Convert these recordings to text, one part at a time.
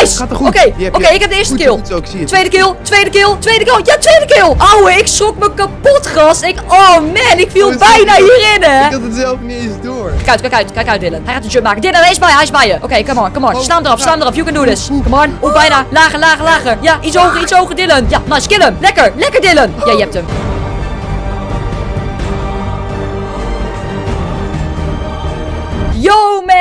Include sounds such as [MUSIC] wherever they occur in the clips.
nice! Gaat er Oké, goed. oké, je. ik heb de eerste Goed kill. Tweede kill, tweede kill, tweede kill. Ja, tweede kill. Auwe, ik schrok me kapot, gast. Ik, oh man, ik viel Oh, bijna hierin, hè. Ik had het zelf niet eens door. Kijk uit, kijk uit, kijk uit, Dylan. Hij gaat een jump maken. Dylan, hij is bij je, hij is bij je. Oké, come on, come on. Oh, Sla hem eraf, sla hem eraf. You can do this. Come on. Oeh, bijna. Lager, lager, lager. Ja, iets hoger, iets hoger, Dylan. Ja, nice, kill hem. Lekker, lekker, Dylan. Ja, je hebt hem.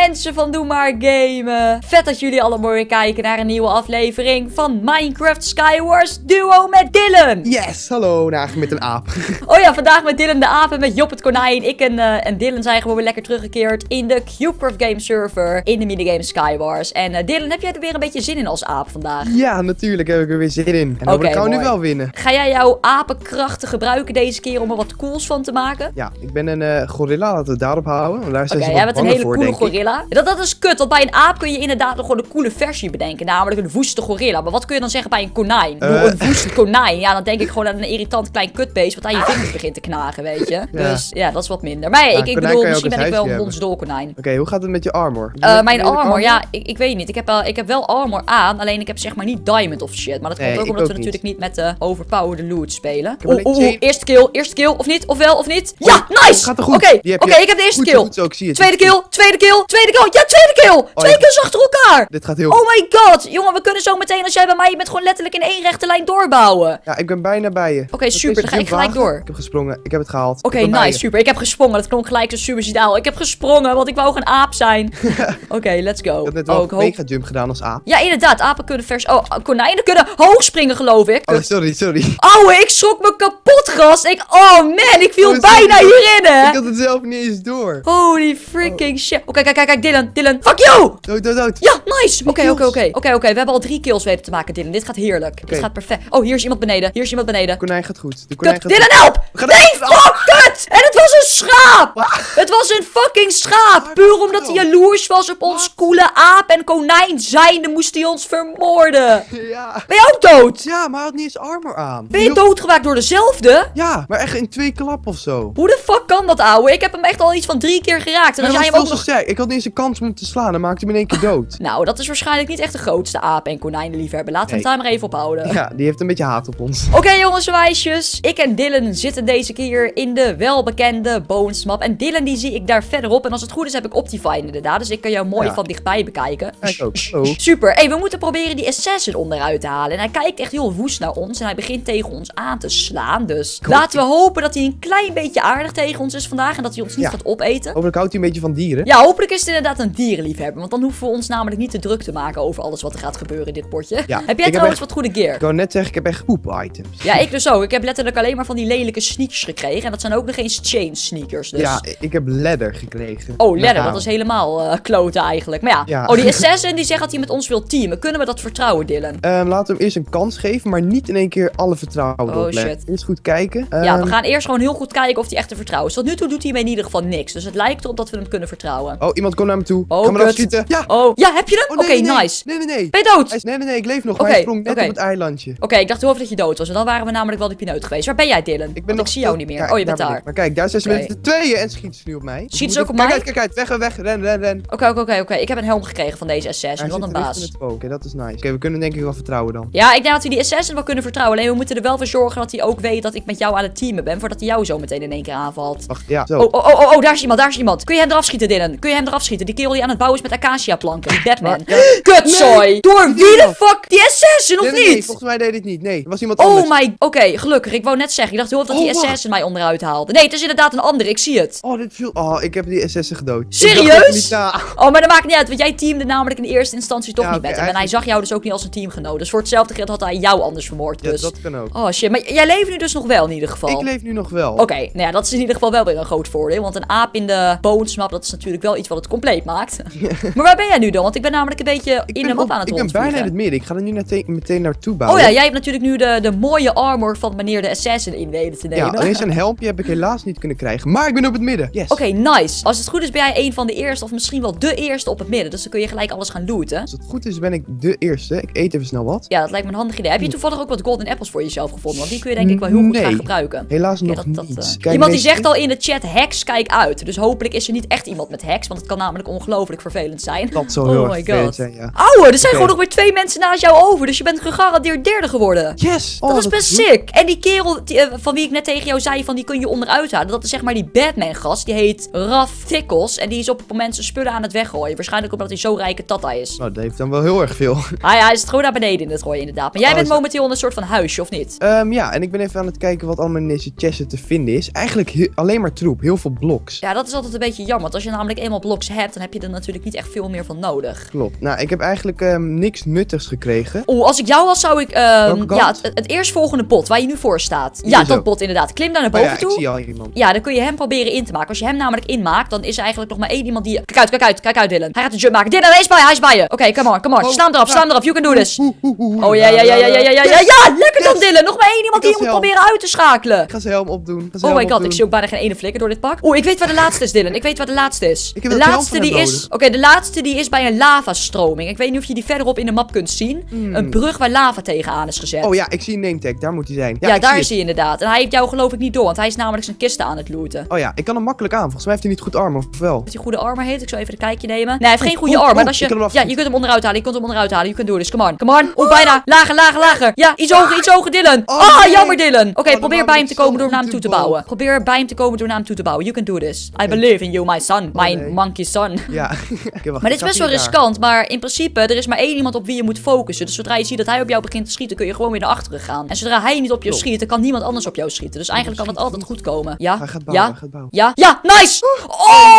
Mensen van Doe Maar Gamen. Vet dat jullie allemaal weer kijken naar een nieuwe aflevering van Minecraft Skywars Duo met Dylan. Yes, hallo. Nou, eigenlijk met een aap. [LAUGHS] Oh ja, vandaag met Dylan de aap en met Job het konijn. Ik en, eh, en Dylan zijn gewoon weer lekker teruggekeerd in de CubeCraft Game server in de minigame Skywars. En eh, Dylan, heb jij er weer een beetje zin in als aap vandaag? ja, natuurlijk heb ik er weer zin in. En dan we nu wel winnen. Ga jij jouw apenkrachten gebruiken deze keer om er wat cools van te maken? Ja, ik ben een eh, gorilla, laten we het daarop houden. Oké, jij bent een hele voor, coole ik. Gorilla. Dat, dat is kut, want bij een aap kun je inderdaad nog gewoon een coole versie bedenken. Namelijk een woeste gorilla. Maar wat kun je dan zeggen bij een konijn? Eh. Een woest konijn. Ja, dan denk ik gewoon aan een irritant klein kutbeest wat aan je vingers begint te knagen, weet je. Dus ja, dat is wat minder. Maar ja, ik, ik bedoel, misschien ben ik wel een huisdier hondsdolkonijn. Oké, hoe gaat het met je armor? Eh, mijn armor, ja, ik, ik weet niet. Ik heb, wel, ik heb wel armor aan, alleen ik heb zeg maar niet diamond of shit. Maar dat komt Nee, ook omdat ook we niet. natuurlijk niet met de overpowered loot spelen. Oeh, eerste kill, eerste kill, of niet? Of wel, of niet? Ja, Oh, nice! gaat er goed. Oké, oké, je. ik heb de eerste Goed kill. goed zo, ik zie het. Tweede kill, tweede kill, tweede kill. Ja, tweede kill! Twee ja. kills achter elkaar! Dit gaat heel Oh my god! Jongen, we kunnen zo meteen, als jij bij mij bent, gewoon letterlijk in één rechte lijn doorbouwen. Ja, ik ben bijna bij je. Oké, super, dan ga ik gelijk door. Ik heb gesprongen, ik heb het gehaald. Oké, Ik nice, super. Ik heb gesprongen. Dat klonk gelijk zo suicidaal. Ik heb gesprongen, want ik wou een aap zijn. [LAUGHS] Oké, let's go. Ik had net Oh, wel ik een hoop... mega jump gedaan als aap. Ja, inderdaad. Apen kunnen vers... Oh, konijnen kunnen hoog springen, geloof ik. Oh, sorry, sorry. Auwe, ik schrok me kapot, gast. Ik... Oh, man. Ik viel Oh, bijna hierin, Ik hè. had het zelf niet eens door. Holy freaking shit. Oké, kijk, kijk, kijk. Dylan, Dylan. Fuck you! Dood, dood, dood. Ja, nice. Oké, oké, oké. Oké, oké. We hebben al drie kills weten te maken, Dylan. Dit gaat heerlijk. Dit gaat perfect. Oh, hier is iemand beneden. Hier is iemand beneden. Konijn gaat goed. De konijn gaat Dylan, help! Nee, fuck, kut! En het was een schaap! Het was een fucking schaap! Puur omdat hij jaloers was op ons coole aap en konijn zijnde moest hij ons vermoorden. Ja. Ben je ook dood? Ja, maar hij had niet eens armor aan. Ben je doodgemaakt door dezelfde? Ja, maar echt in twee klap of zo. Hoe de fuck kan dat, ouwe? Ik heb hem echt al iets van drie keer geraakt. En als jij hem ook nog... Ik had niet eens een kans om hem te slaan. Dan maakte hij me in één keer dood. [LAUGHS] Nou, dat is waarschijnlijk niet echt de grootste aap- en konijnenliefhebber. Laten we het daar maar even ophouden. Ja, die heeft een beetje haat op ons. Oké jongens en meisjes, ik en Dylan zitten deze keer in de welbekende Bones map. En Dylan die zie ik daar verderop. En als het goed is heb ik Optifine inderdaad. Dus ik kan jou mooi Ja. van dichtbij bekijken. Kijk ook. Super. Hey, we moeten proberen die assassin onderuit te halen. En hij kijkt echt heel woest naar ons. En hij begint tegen ons aan te slaan. Dus laten we hopen dat hij een klein beetje aardig tegen ons is vandaag. En dat hij ons niet Ja. gaat opeten. Hopelijk houdt hij een beetje van dieren. Ja, hopelijk is het inderdaad een dierenliefhebber. Want dan hoeven we ons namelijk niet te druk te maken over alles wat er gaat gebeuren in dit potje. Ja, heb ik jij heb trouwens echt- wat goede gear? Ik wou net zeggen, ik heb echt poep-items. Ja, ik dus ook. Ik heb letterlijk alleen maar van die lelijke sneakers gekregen. En dat zijn ook nog eens chain sneakers. Dus. Ja, ik heb leather gekregen. Oh, leather, dat is helemaal eh kloten eigenlijk. Maar ja. Ja. oh, die assassin die zegt dat hij met ons wil teamen. Kunnen we dat vertrouwen, Dylan? ehm, laten we hem eerst een kans geven, maar niet in één keer alle vertrouwen Oh, shit. Eerst goed kijken. ja, Ehm, we gaan eerst gewoon heel goed kijken of hij echt te vertrouwen is. Tot nu toe doet hij me in ieder geval niks. Dus het lijkt erop dat we hem kunnen vertrouwen. Oh, iemand komt naar me toe. Oh, Gaan we kut. dan schieten? Ja! Oh, ja, heb je hem? Oh, Oké, nee, nee, nee. nice. Nee, nee, nee. Ben je dood? Hij is, nee, nee, nee, ik leef nog, Oké, maar hij sprong net oké. op het eilandje. Oké, ik dacht heel even dat je dood was. En dan waren we namelijk wel die pineut geweest. Waar ben jij, Dylan? Ik ben Want nog ik zie jou niet meer. Kijk, oh, je bent ben daar. Maar kijk, daar zijn ze Oké. met z'n tweeën en schieten ze nu op mij. Schieten ze ook op mij? Kijk uit, kijk uit. Weg, weg, ren, ren, ren. Oké, oké, oké, oké. Ik heb een helm gekregen van deze assassin. Wat een baas. Oké, dat is nice. Oké, we kunnen denk ik wel vertrouwen dan. Ja, ik denk dat we die assassin wel kunnen vertrouwen. Alleen we moeten er wel voor zorgen dat hij ook weet dat ik met jou aan het teamen ben. Voordat hij jou zo meteen in één keer aanvalt. Wacht, ja. Oh, oh, oh, oh, oh, daar is iemand, daar is iemand. Kun je hem eraf schieten, Dylan? Kun je hem eraf schieten? Die kerel die aan het bouwen is met acacia planken. Die Batman. Ja. Kutzooi! Door wie de fuck? Die assassin of nee, nee, niet? volgens mij deed het niet. Nee, het was iemand anders. Oh my... Oké, gelukkig. Ik wou net zeggen. Ik dacht heel dat die Oh, assassin mij onderuit haalde. Nee, het is inderdaad een ander. Ik zie het. Oh, dit viel... Oh, ik heb die SS'en gedood. Serieus? Oh, maar dat maakt niet uit. Want jij teamde namelijk in eerste instantie toch Ja, niet met hem. En hij zag jou dus ook niet als een teamgenoot. Dus voor hetzelfde geld had hij jou anders vermoord. Ja, Dus... dat kan ook. Oh shit. Maar jij leeft nu dus nog wel in ieder geval. Ik leef nu nog wel. Oké, nou ja, dat is in ieder geval wel weer een groot voordeel. Want een aap in de bones map, dat is natuurlijk wel iets wat het compleet maakt. [LAUGHS] maar waar ben jij nu dan? Want ik ben namelijk een beetje Ik in map op- aan het ik ben bijna in het midden. Ik ga er nu meteen naartoe Oh bouwen. ja, jij hebt natuurlijk nu de, de mooie armor van meneer de assassin in weten te Ja, nemen. alleen zijn helmpje heb ik helaas niet kunnen krijgen. Maar ik ben op het midden. Yes. Oké, nice. Als het goed is ben jij een van de eerste, of misschien wel de eerste op het midden. Dus dan kun je gelijk alles gaan looten. Als het goed is, ben ik de eerste. Ik eet even snel wat. Ja, dat lijkt me een handig idee. Heb je toevallig ook wat golden apples voor jezelf gevonden? Want die kun je denk ik wel heel goed Nee. gaan gebruiken. Helaas nog dat- dat, niet. eh, Kijk, iemand die zegt al in de chat hacks, kijk uit. Dus hopelijk is er niet echt iemand met hacks, want het kan namelijk ongelooflijk vervelend zijn. Dat zou Oh heel my God. zijn, ja. Ouwe, er zijn gewoon nog weer twee mensen naast jou over. Dus je bent gegarandeerd derde geworden. Yes! Oh, Dat is best sick. En die kerel die, eh, van wie ik net tegen jou zei van die kun je onderuit halen. Dat is zeg maar die Batman gast. Die heet Raf Tickles. En die is op het moment zijn spullen aan het weggooien. Waarschijnlijk omdat hij zo'n rijke tata is. Nou, dat heeft dan wel heel erg veel. Ah ja, hij is het gewoon naar beneden in het gooien inderdaad. Maar jij Oh, bent momenteel in een soort van huisje of niet? Ehm, ja, en ik ben even aan het kijken wat allemaal in deze chesten te vinden is. Eigenlijk alleen maar troep, heel veel bloks. Ja, dat is altijd een beetje jammer. Want als je namelijk eenmaal bloks hebt, dan heb je er natuurlijk niet echt veel meer van nodig. Klopt. Nou, ik heb eigenlijk ehm, niks nuttigs gekregen. Oeh, als ik jou was, zou ik... Um, ja, het, het eerstvolgende pot, waar je nu voor staat. Ja, dat pot inderdaad. Klim daar naar oh boven toe. Ik zie al iemand. Ja, dan kun je hem proberen in te maken. Als je hem namelijk inmaakt, dan is er eigenlijk nog maar één iemand die... Kijk uit, kijk uit, kijk uit, Dylan. Hij gaat de jump maken. Dylan, hij is bij je, hij is bij je. Oké, come on, come on. Oh, sla hem erop, Je kan erop. You can do this. Oh ja, ja, ja, ja, ja, ja, ja, ja. Ja, lekker dan, Dylan. Nog maar één iemand die je moet proberen uit te schakelen. Ik ga zijn helm opdoen. Oh my god, ik zie ook bijna geen ene flikker door dit pak. Oeh, ik weet waar de laatste is, Dylan. Ik weet waar de laatste is. De laatste laatste die is... Oké, de laatste die is bij een lavastroming. Ik weet niet of je die verderop in de map kunt zien. Een brug waar lava tegenaan is gezet. Hmm. Oh ja, ik zie een name tag. Daar moet hij zijn. Ja, daar zie is hij inderdaad. En hij heeft jou geloof ik niet door, want hij is namelijk zijn kisten aan het looten. Oh ja, ik kan hem makkelijk aan. Volgens mij heeft hij niet goed armor, of wel? Dat hij goede armor heeft. Ik zal even een kijkje nemen. Nee, hij heeft geen goede oh, armor. oh, als je... Ja, je kunt hem onderuit halen. Je kunt hem onderuit halen. Je kunt doen. Dus come on. Come on. Oeh, bijna. Lager, lager, lager. Ja, iets hoger, iets hoger, Dylan. Oh, Ah, nee. jammer, Dylan. Oké, Oh, probeer bij hem te komen door naar hem toe te bouwen. Probeer bij hem te komen door naar hem toe te bouwen. You can do this. I believe in you, my son. My nee. monkey son. Ja. [LAUGHS] Maar dit is best wel riskant, maar in principe, er is maar één iemand op wie je moet focussen. Dus zodra je ziet dat hij op jou begint te schieten, kun je gewoon weer naar achteren gaan. En zodra hij niet op jou schiet, dan kan niemand anders op jou schieten. Dus eigenlijk kan het altijd goed komen. Ja? Hij gaat bouwen, Ja? Ja? Ja, nice! Oh.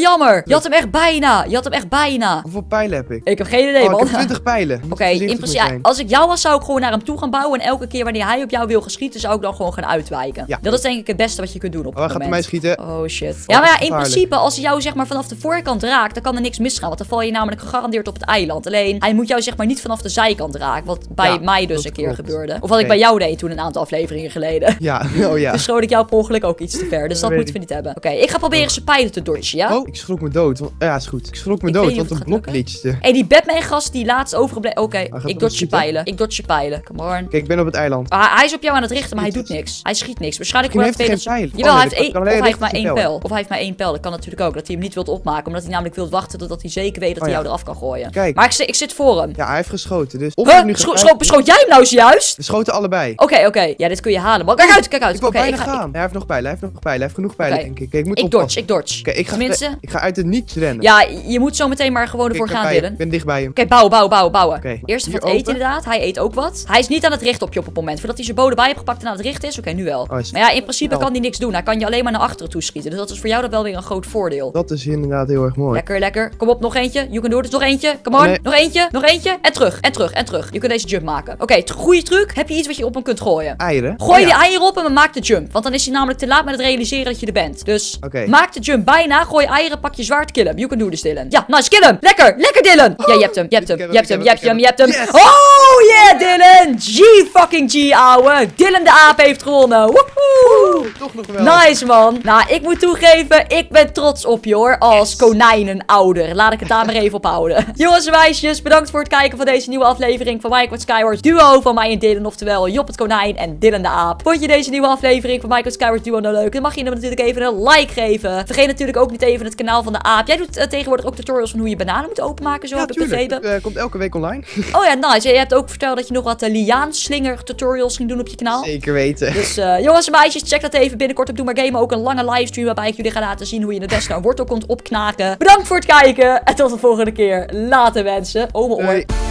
Jammer. Je had hem echt bijna. Je had hem echt bijna. Hoeveel pijlen heb ik? Ik heb geen idee, oh, ik man. heb 20 pijlen. [LAUGHS] Oké, in principe, ja, als ik jou was, zou ik gewoon naar hem toe gaan bouwen. En elke keer wanneer hij op jou wil geschieten, zou ik dan gewoon gaan uitwijken. Ja. Dat is denk ik het beste wat je kunt doen op Oh, het gaat moment. mij schieten. Oh shit. Ja, maar ja, in principe, als hij jou zeg maar vanaf de voorkant raakt, dan kan er niks misgaan. Want dan val je namelijk gegarandeerd op het eiland. Alleen, hij moet jou zeg maar niet vanaf de zijkant raken. Wat bij Ja, mij dus een keer klopt. gebeurde. Of wat ik bij jou deed toen een aantal afleveringen geleden. Ja, [LAUGHS] oh ja. Dus schoot ik jou per ongeluk ook iets te ver. Dus dat moeten we niet hebben. Oké, ik ga proberen zijn pijlen te dodgen, ja? Oh, ik schrok me dood. Want, ja, is goed. Ik schrok me Ik dood, want een blok glitchte. Hé, die Batman-gast die laatst overgebleven... Oké, ik dodge je pijlen. Ik dodge je pijlen. Come on. Kijk, ik ben op het eiland. Ah, hij is op jou aan het richten, maar hij doet niks. Hij schiet niks. Waarschijnlijk heeft hij hij geen dat- pijl. Jawel, hij heeft, één, of hij heeft maar één pijl. Of hij heeft maar één pijl. Dat kan natuurlijk ook. Dat hij hem niet wilt opmaken. Omdat hij namelijk wil wachten totdat hij zeker weet dat Oh, hij jou eraf kan gooien. Kijk. Maar ik, ik zit voor hem. Ja, hij heeft geschoten, dus... Huh? nu ga beschoot jij hem nou juist? We schoten allebei. Oké, oké. Ja, dit kun je halen. Maar kijk uit, kijk uit. Ik wil bijna ga... gaan. Hij heeft nog pijlen, hij heeft nog pijlen. Hij heeft genoeg pijlen, denk ik. Ik moet Ik, dodge, ik dodge. Oké, ik ga, Tenminste... ik ga uit het niets rennen. Ja, je moet zo meteen maar gewoon ervoor gaan. Dylan. Ik ben dicht bij hem. Oké, bouwen, bouwen, bouwen, bouwen. Oké. Eerst wat eten inderdaad. Hij eet ook wat. Hij is niet aan het richten op je op het moment. Voordat hij zijn bodem bij heeft gepakt en aan het richten is. Oké, nu wel. Oh, Maar ja, in principe wel. kan hij niks doen. Hij kan je alleen maar naar achteren toeschieten. Dus dat is voor jou dan wel weer een groot voordeel. Dat is inderdaad heel erg mooi. Lekker, lekker. Kom op, nog eentje. You can do this. Nog eentje. Come on. Nee. Nog eentje. Nog eentje. En terug. En terug. En terug. Je kunt deze jump maken. Oké, goede truc. Heb je iets wat je op hem kunt gooien? Eieren. Gooi Oh, die eieren op en maak de jump. Want dan is hij namelijk te laat met het realiseren dat je er bent. Dus maak de jump bijna. Gooi eieren, pak je zwaard, kill hem. You can do this, Dylan. Ja, nice, kill. Lekker, lekker, Dylan. Ja, je hebt hem, je hebt hem, je hebt hem, je hebt hem, je hebt hem. hem. Oh yeah, Dylan. G fucking G, ouwe. Dylan de aap heeft gewonnen. Woehoe. Toch nog wel. Nice man. Nou, ik moet toegeven, ik ben trots op je hoor. Als konijnenouder. Laat ik het daar maar even op houden. [LAUGHS] Jongens en meisjes, bedankt voor het kijken van deze nieuwe aflevering van Minecraft Skyward Duo van mij en Dylan. Oftewel Job het konijn en Dylan de aap. Vond je deze nieuwe aflevering van Minecraft Skyward Duo nou leuk? Dan mag je hem natuurlijk even een like geven. Vergeet natuurlijk ook niet even het kanaal van de aap. Jij doet eh, tegenwoordig ook tutorials van hoe je bananen moet openmaken, zo Ja, heb ik begrepen. Eh, komt elke week online. Oh ja, nice. Je hebt ook verteld dat je nog wat uh, liaanslinger tutorials ging doen op je kanaal. Zeker weten. Dus eh, jongens en meisjes, check dat even binnenkort op Doe Maar Gamen. Ook een lange livestream waarbij ik jullie ga laten zien hoe je het beste een wortel kunt opknaken. Bedankt voor het kijken en tot de volgende keer. Later mensen. Oor. Doei.